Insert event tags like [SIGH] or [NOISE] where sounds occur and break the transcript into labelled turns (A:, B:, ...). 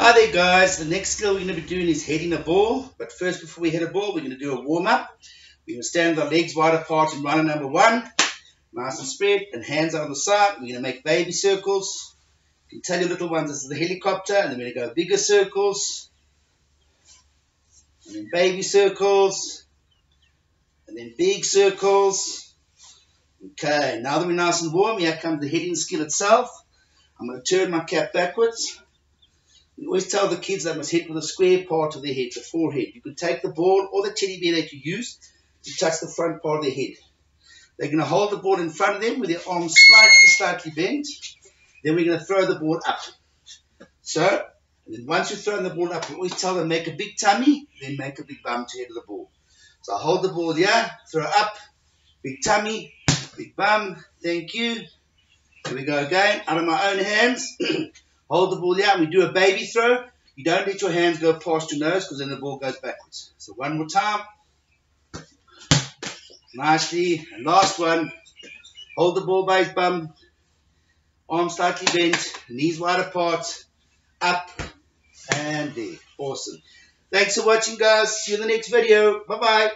A: Hi there guys, the next skill we're going to be doing is heading a ball. But first before we hit a ball, we're going to do a warm up. We're going to stand with our legs wide apart in runner number one. Nice and spread and hands out on the side. We're going to make baby circles. You can tell your little ones this is the helicopter and then we're going to go bigger circles. And then baby circles. And then big circles. Okay, now that we're nice and warm, here comes the heading skill itself. I'm going to turn my cap backwards. We always tell the kids they must hit with a square part of their head, the forehead. You can take the ball or the teddy bear that you use to touch the front part of their head. They're going to hold the ball in front of them with their arms slightly, slightly bent. Then we're going to throw the ball up. So, and then once you've thrown the ball up, we always tell them make a big tummy, then make a big bum to head the ball. So I hold the ball here, throw up, big tummy, big bum, thank you. Here we go again, out of my own hands. [CLEARS THROAT] Hold the ball out. We do a baby throw. You don't let your hands go past your nose because then the ball goes backwards. So one more time. Nicely. And last one. Hold the ball by his bum. Arms slightly bent. Knees wide apart. Up. And there. Awesome. Thanks for watching, guys. See you in the next video. Bye-bye.